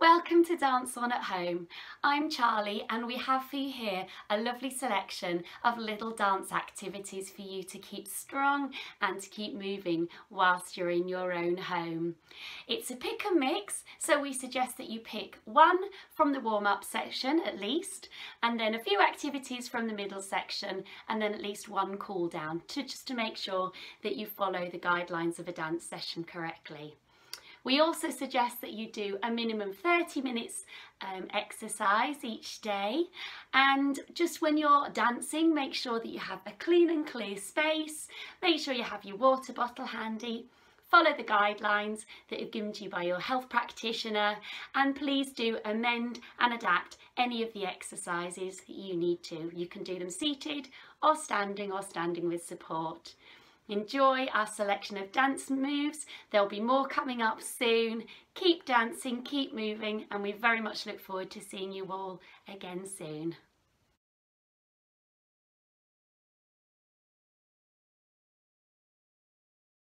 Welcome to Dance On at Home. I'm Charlie and we have for you here a lovely selection of little dance activities for you to keep strong and to keep moving whilst you're in your own home. It's a pick and mix so we suggest that you pick one from the warm-up section at least and then a few activities from the middle section and then at least one cool down to just to make sure that you follow the guidelines of a dance session correctly. We also suggest that you do a minimum 30 minutes um, exercise each day and just when you're dancing make sure that you have a clean and clear space, make sure you have your water bottle handy, follow the guidelines that are given to you by your health practitioner and please do amend and adapt any of the exercises that you need to. You can do them seated or standing or standing with support. Enjoy our selection of dance moves. There'll be more coming up soon. Keep dancing, keep moving, and we very much look forward to seeing you all again soon.